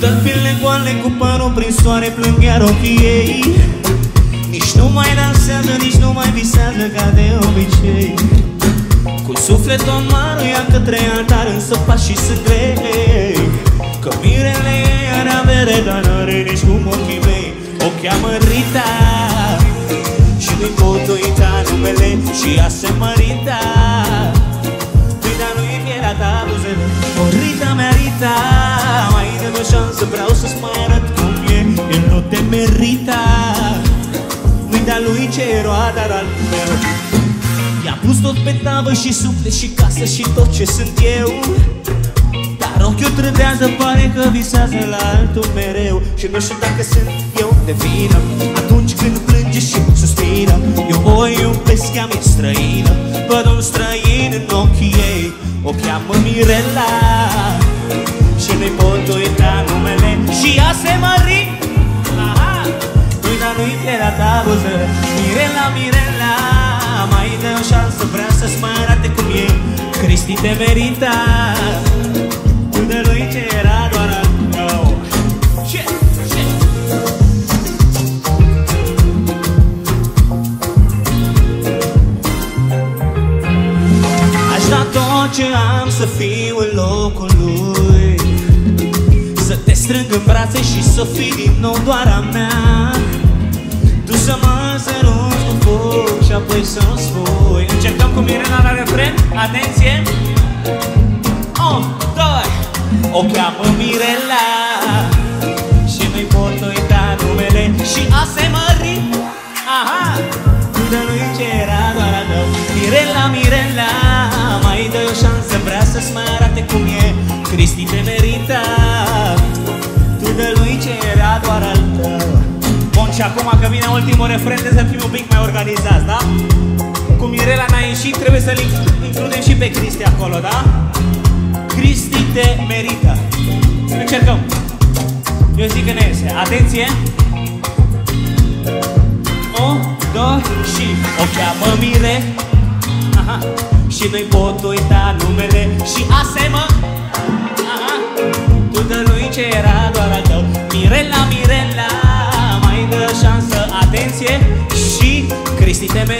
Tălpile goale cu părul prin soare plâng iar ochii ei. Nici nu mai dansează, nici nu mai visează ca de obicei. Cu sufletul amar ia către altar însă pașii sunt grei Că mirele ei are avere, dar n-are nici cum ochii mei. O cheamă Rita Și nu-i pot uita numele și ea se mărita dă-mi o șansă, vreau să-ți mai arăt cum e El nu te merita. Nu-i de-a lui ce e roada al meu. I-a pus tot pe tavă și suflet și casă și tot ce sunt eu. Dar ochiul trădează, pare că visează la altul mereu. Și nu știu dacă sunt eu de vină. Atunci când plânge și suspină Eu o iubesc, ea mi străină. Văd un străin în ochii ei O cheamă Mirela ta buzele Mirela, Mirela Mai dă o șansă, vrea să-ți mai arate cum e. Cristi te merita Tu de lui ce era doar al tău Ce? Ce? Aș da tot ce am să fiu în locul lui. Să te strâng în brațe și să fii din nou doar a mea. Tu să mă săruți cu foc și apoi să-mi spui. Încercăm cu Mirela la refren, atenție! Un, doi! O cheamă Mirela Și nu-i pot uita numele Și a se mări Aha! Tu de lui ce era doar a tău Mirela, Mirela Mai dă o șansă, vrea să-ți mai arate cum e Cristi te merita Tu de lui ce era doar al tău. Bun, și acum că vine ultimul refren Trebuie să fim un pic mai organizați, da? Cu Mirela n-a ieșit, trebuie să-l includem și pe Cristi acolo, da? Cristi te merită Încercăm Eu zic că ne iese Atenție O, doi și O cheamă Mire Aha. Și nu-i pot uita numele Și asemă Aha. Tu de lui ce era doar al tău Mirela, Mirela Și